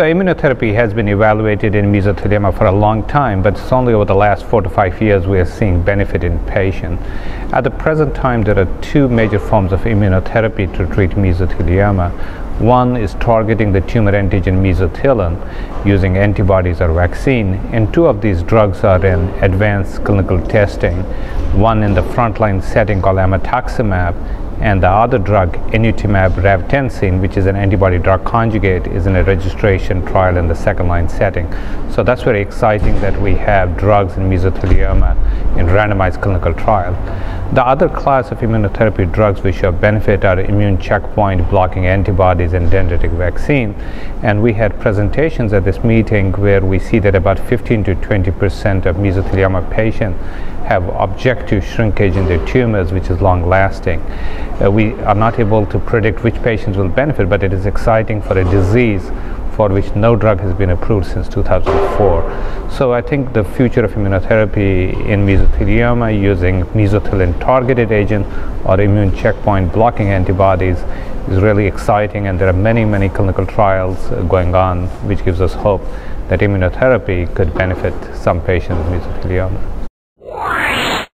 So immunotherapy has been evaluated in mesothelioma for a long time, but it's only over the last four to five years we are seeing benefit in patients. At the present time, there are two major forms of immunotherapy to treat mesothelioma. One is targeting the tumor antigen mesothelin using antibodies or vaccine, and two of these drugs are in advanced clinical testing. One in the frontline setting called amatuximab, and the other drug, anetumab ravtansine, which is an antibody drug conjugate, is in a registration trial in the second line setting. So that's very exciting that we have drugs in mesothelioma in randomized clinical trial. The other class of immunotherapy drugs which have benefit are immune checkpoint blocking antibodies and dendritic vaccine. And we had presentations at this meeting where we see that about 15 to 20 percent of mesothelioma patients have objective shrinkage in their tumors, which is long lasting. Uh, we are not able to predict which patients will benefit, but it is exciting for a disease for which no drug has been approved since 2004. So I think the future of immunotherapy in mesothelioma using mesothelin targeted agent or immune checkpoint blocking antibodies is really exciting and there are many, many clinical trials uh, going on which gives us hope that immunotherapy could benefit some patients with mesothelioma.